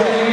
Wow.